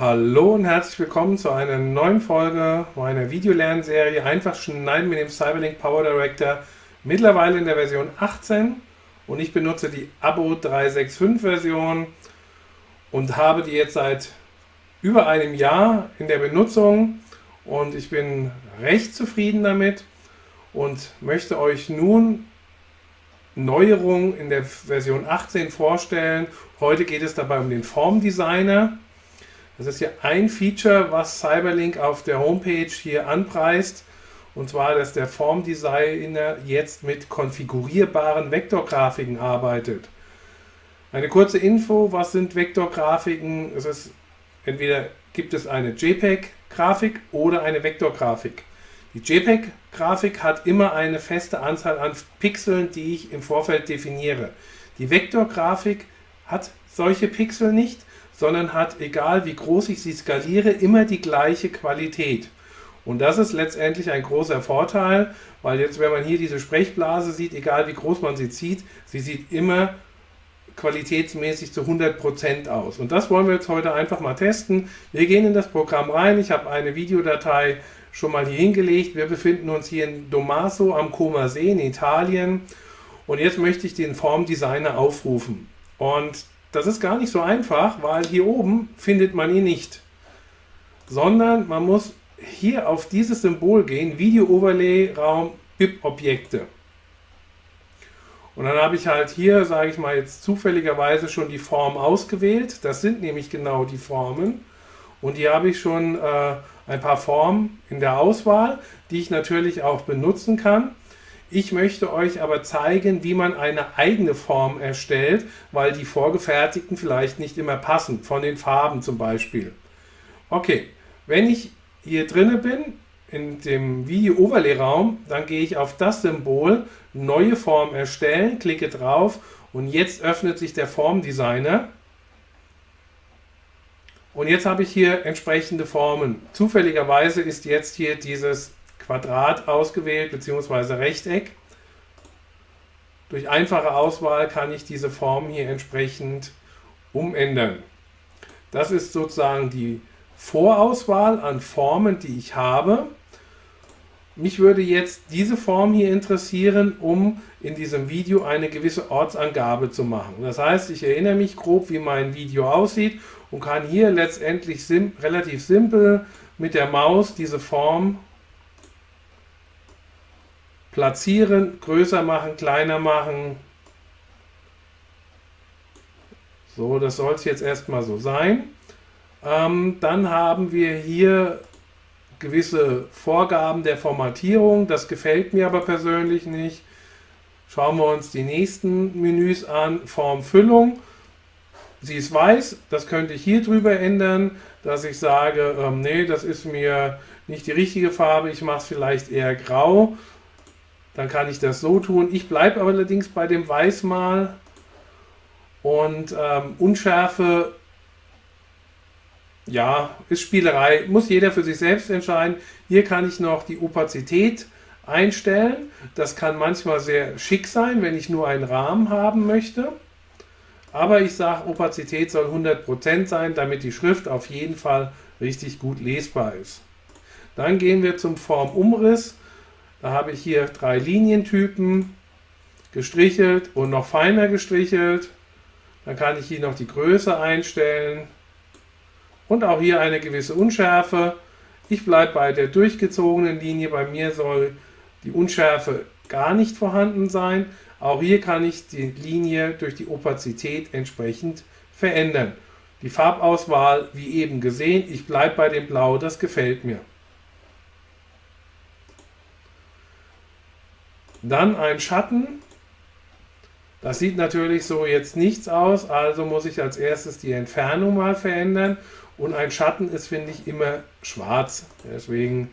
Hallo und herzlich willkommen zu einer neuen Folge meiner Videolernserie Einfach schneiden mit dem Cyberlink Power Director. Mittlerweile in der Version 18 und ich benutze die Abo 365 Version und habe die jetzt seit über einem Jahr in der Benutzung und ich bin recht zufrieden damit und möchte euch nun Neuerungen in der Version 18 vorstellen. Heute geht es dabei um den Formdesigner. Das ist ja ein Feature, was Cyberlink auf der Homepage hier anpreist. Und zwar, dass der Formdesigner jetzt mit konfigurierbaren Vektorgrafiken arbeitet. Eine kurze Info, was sind Vektorgrafiken? Es ist entweder gibt es eine JPEG-Grafik oder eine Vektorgrafik. Die JPEG-Grafik hat immer eine feste Anzahl an Pixeln, die ich im Vorfeld definiere. Die Vektorgrafik hat solche Pixel nicht sondern hat, egal wie groß ich sie skaliere, immer die gleiche Qualität. Und das ist letztendlich ein großer Vorteil, weil jetzt, wenn man hier diese Sprechblase sieht, egal wie groß man sie zieht, sie sieht immer qualitätsmäßig zu 100% aus. Und das wollen wir jetzt heute einfach mal testen. Wir gehen in das Programm rein. Ich habe eine Videodatei schon mal hier hingelegt. Wir befinden uns hier in Domaso am Como See in Italien. Und jetzt möchte ich den Formdesigner aufrufen. Und das ist gar nicht so einfach, weil hier oben findet man ihn nicht. Sondern man muss hier auf dieses Symbol gehen, Video Overlay Raum BIP Objekte. Und dann habe ich halt hier, sage ich mal jetzt zufälligerweise schon die Form ausgewählt. Das sind nämlich genau die Formen. Und hier habe ich schon äh, ein paar Formen in der Auswahl, die ich natürlich auch benutzen kann. Ich möchte euch aber zeigen, wie man eine eigene Form erstellt, weil die vorgefertigten vielleicht nicht immer passen, von den Farben zum Beispiel. Okay, wenn ich hier drinne bin, in dem Video-Overlay-Raum, dann gehe ich auf das Symbol Neue Form erstellen, klicke drauf und jetzt öffnet sich der Formdesigner. Und jetzt habe ich hier entsprechende Formen. Zufälligerweise ist jetzt hier dieses Quadrat ausgewählt bzw. Rechteck. Durch einfache Auswahl kann ich diese Form hier entsprechend umändern. Das ist sozusagen die Vorauswahl an Formen, die ich habe. Mich würde jetzt diese Form hier interessieren, um in diesem Video eine gewisse Ortsangabe zu machen. Das heißt, ich erinnere mich grob, wie mein Video aussieht und kann hier letztendlich sim relativ simpel mit der Maus diese Form platzieren, größer machen, kleiner machen. So, das soll es jetzt erstmal so sein. Ähm, dann haben wir hier gewisse Vorgaben der Formatierung. Das gefällt mir aber persönlich nicht. Schauen wir uns die nächsten Menüs an. Formfüllung. Sie ist weiß, das könnte ich hier drüber ändern, dass ich sage, ähm, nee, das ist mir nicht die richtige Farbe, ich mache es vielleicht eher grau dann kann ich das so tun. Ich bleibe allerdings bei dem Weißmal und ähm, Unschärfe, ja, ist Spielerei, muss jeder für sich selbst entscheiden. Hier kann ich noch die Opazität einstellen. Das kann manchmal sehr schick sein, wenn ich nur einen Rahmen haben möchte. Aber ich sage, Opazität soll 100% sein, damit die Schrift auf jeden Fall richtig gut lesbar ist. Dann gehen wir zum Formumriss. Da habe ich hier drei Linientypen gestrichelt und noch feiner gestrichelt. Dann kann ich hier noch die Größe einstellen und auch hier eine gewisse Unschärfe. Ich bleibe bei der durchgezogenen Linie. Bei mir soll die Unschärfe gar nicht vorhanden sein. Auch hier kann ich die Linie durch die Opazität entsprechend verändern. Die Farbauswahl, wie eben gesehen, ich bleibe bei dem Blau, das gefällt mir. Dann ein Schatten. Das sieht natürlich so jetzt nichts aus, also muss ich als erstes die Entfernung mal verändern. Und ein Schatten ist, finde ich, immer schwarz. Deswegen,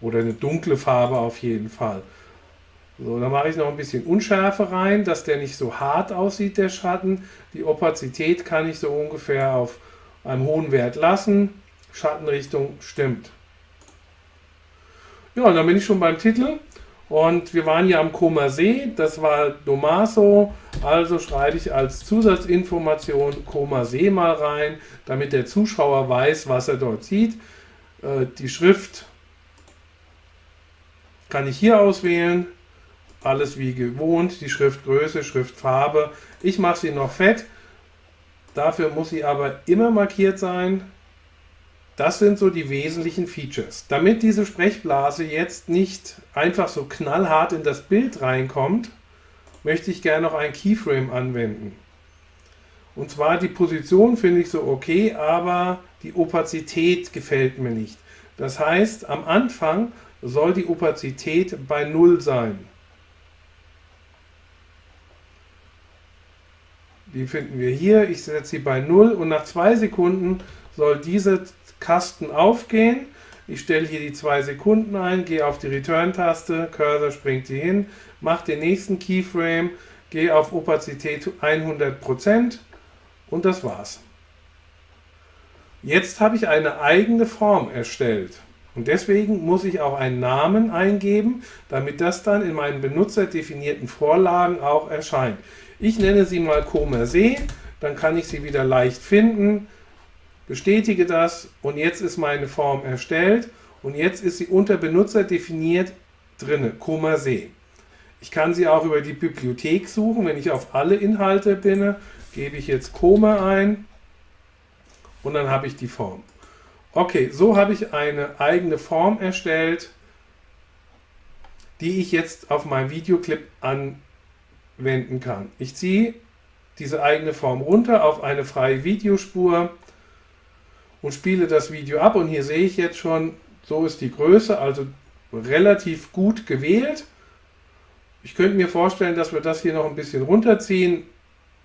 oder eine dunkle Farbe auf jeden Fall. So, dann mache ich noch ein bisschen Unschärfe rein, dass der nicht so hart aussieht, der Schatten. Die Opazität kann ich so ungefähr auf einem hohen Wert lassen. Schattenrichtung stimmt. Ja, und dann bin ich schon beim Titel. Und wir waren ja am Koma See, das war Domaso, also schreibe ich als Zusatzinformation Koma See mal rein, damit der Zuschauer weiß, was er dort sieht. Äh, die Schrift kann ich hier auswählen, alles wie gewohnt, die Schriftgröße, Schriftfarbe. Ich mache sie noch fett, dafür muss sie aber immer markiert sein. Das sind so die wesentlichen Features. Damit diese Sprechblase jetzt nicht einfach so knallhart in das Bild reinkommt, möchte ich gerne noch ein Keyframe anwenden. Und zwar die Position finde ich so okay, aber die Opazität gefällt mir nicht. Das heißt, am Anfang soll die Opazität bei 0 sein. Die finden wir hier. Ich setze sie bei 0 und nach 2 Sekunden soll diese Kasten aufgehen. Ich stelle hier die 2 Sekunden ein, gehe auf die Return-Taste, Cursor springt hier hin, mache den nächsten Keyframe, gehe auf Opazität 100% und das war's. Jetzt habe ich eine eigene Form erstellt. Und deswegen muss ich auch einen Namen eingeben, damit das dann in meinen benutzerdefinierten Vorlagen auch erscheint. Ich nenne sie mal Comer See, dann kann ich sie wieder leicht finden bestätige das und jetzt ist meine Form erstellt und jetzt ist sie unter Benutzer definiert drinne, Koma See. Ich kann sie auch über die Bibliothek suchen, wenn ich auf alle Inhalte bin, gebe ich jetzt Koma ein und dann habe ich die Form. Okay, so habe ich eine eigene Form erstellt, die ich jetzt auf meinem Videoclip anwenden kann. Ich ziehe diese eigene Form runter auf eine freie Videospur und spiele das Video ab und hier sehe ich jetzt schon, so ist die Größe, also relativ gut gewählt. Ich könnte mir vorstellen, dass wir das hier noch ein bisschen runterziehen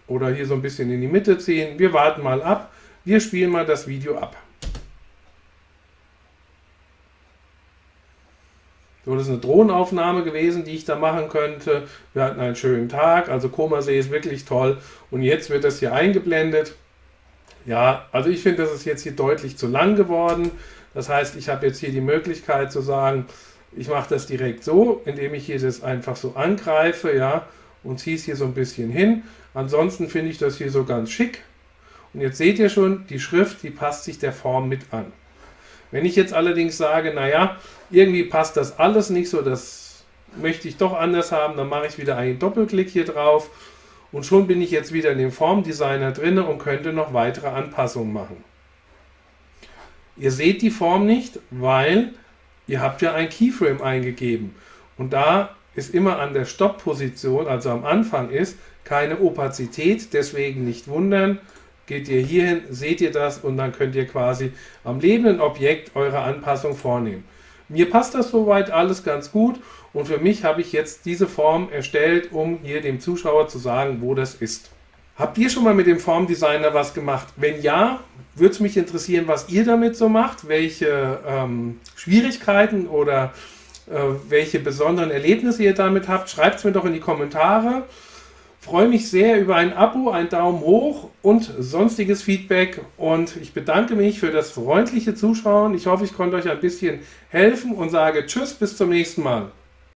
oder hier so ein bisschen in die Mitte ziehen. Wir warten mal ab. Wir spielen mal das Video ab. Das ist eine Drohnenaufnahme gewesen, die ich da machen könnte. Wir hatten einen schönen Tag, also Komasee ist wirklich toll. Und jetzt wird das hier eingeblendet. Ja, also ich finde, das ist jetzt hier deutlich zu lang geworden. Das heißt, ich habe jetzt hier die Möglichkeit zu sagen, ich mache das direkt so, indem ich hier das einfach so angreife, ja, und ziehe es hier so ein bisschen hin. Ansonsten finde ich das hier so ganz schick. Und jetzt seht ihr schon, die Schrift, die passt sich der Form mit an. Wenn ich jetzt allerdings sage, naja, irgendwie passt das alles nicht so, das möchte ich doch anders haben, dann mache ich wieder einen Doppelklick hier drauf und schon bin ich jetzt wieder in dem Formdesigner drin und könnte noch weitere Anpassungen machen. Ihr seht die Form nicht, weil ihr habt ja ein Keyframe eingegeben. Und da ist immer an der Stopp-Position, also am Anfang ist, keine Opazität, deswegen nicht wundern. Geht ihr hier hin, seht ihr das und dann könnt ihr quasi am lebenden Objekt eure Anpassung vornehmen. Mir passt das soweit alles ganz gut und für mich habe ich jetzt diese Form erstellt, um hier dem Zuschauer zu sagen, wo das ist. Habt ihr schon mal mit dem Formdesigner was gemacht? Wenn ja, würde es mich interessieren, was ihr damit so macht, welche ähm, Schwierigkeiten oder äh, welche besonderen Erlebnisse ihr damit habt. Schreibt es mir doch in die Kommentare. Freue mich sehr über ein Abo, einen Daumen hoch und sonstiges Feedback. Und ich bedanke mich für das freundliche Zuschauen. Ich hoffe, ich konnte euch ein bisschen helfen und sage Tschüss, bis zum nächsten Mal.